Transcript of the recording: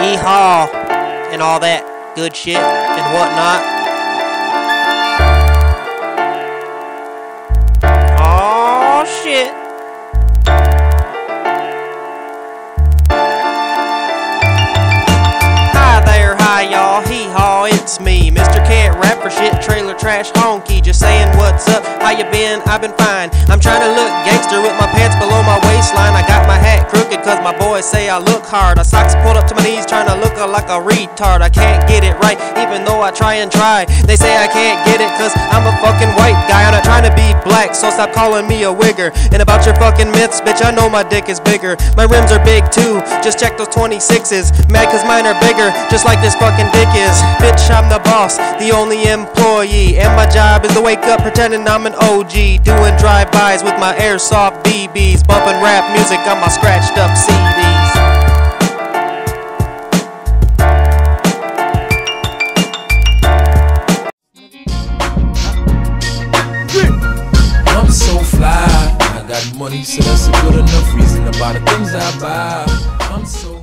hee haw, and all that good shit and whatnot. Oh shit. Hi there, hi y'all, hee it's me, Mr. Can't Rap for Shit, Trailer Trash Honky. Just saying what's up, how you been? I've been fine. I'm trying to look gangster with my pants below my waistline. I got my hat crooked cause my boys say I look hard. I socks pulled up to my knees like a retard. I can't get it right even though I try and try. They say I can't get it cause I'm a fucking white guy. I'm not trying to be black, so stop calling me a wigger. And about your fucking myths, bitch, I know my dick is bigger. My rims are big too, just check those 26s. Mad cause mine are bigger, just like this fucking dick is. Bitch, I'm the boss, the only employee. And my job is to wake up pretending I'm an OG. Doing drive-bys with my airsoft BBs. Bumping rap music on my scratched up CDs. Got money, so that's a good enough reason buy the things I buy. I'm so